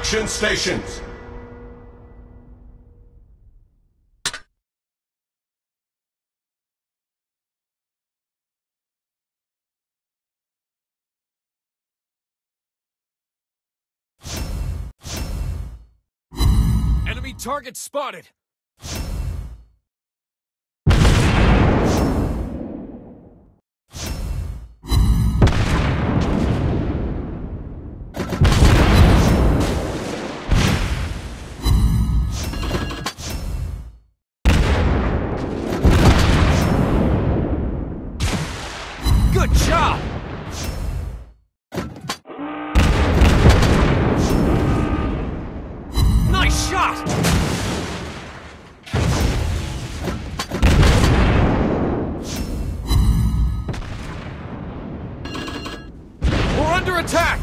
Extraction stations! Enemy target spotted! Attack!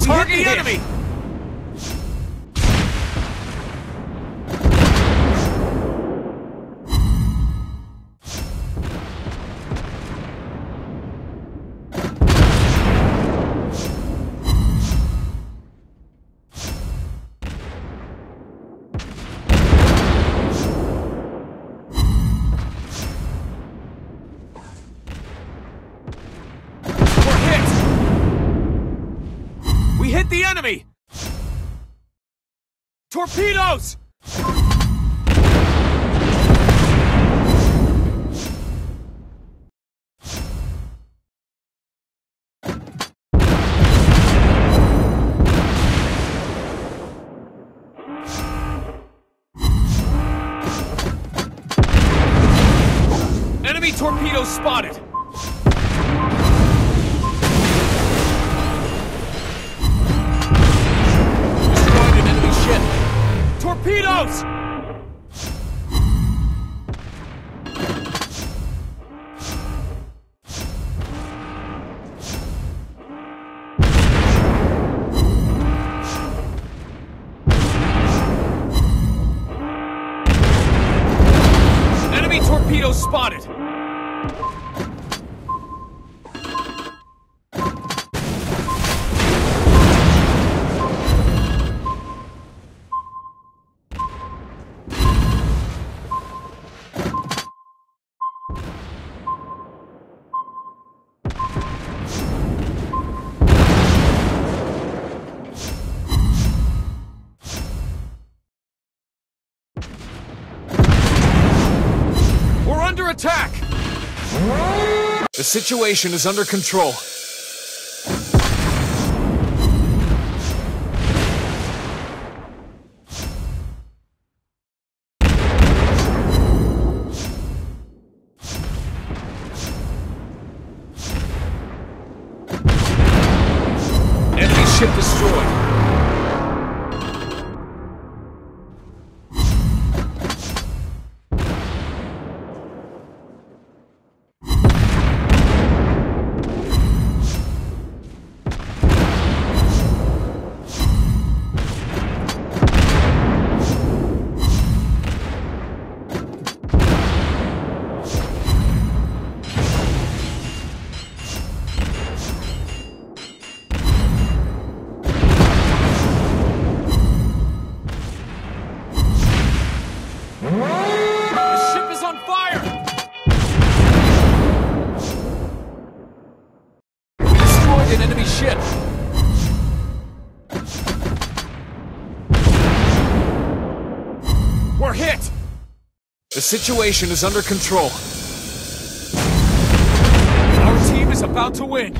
Target the enemy! Hit the enemy! Torpedoes! Enemy torpedoes spotted! Ship. Torpedoes! Enemy torpedoes spotted! Attack! The situation is under control. Enemy ship destroyed. An enemy ship. We're hit! The situation is under control. Our team is about to win.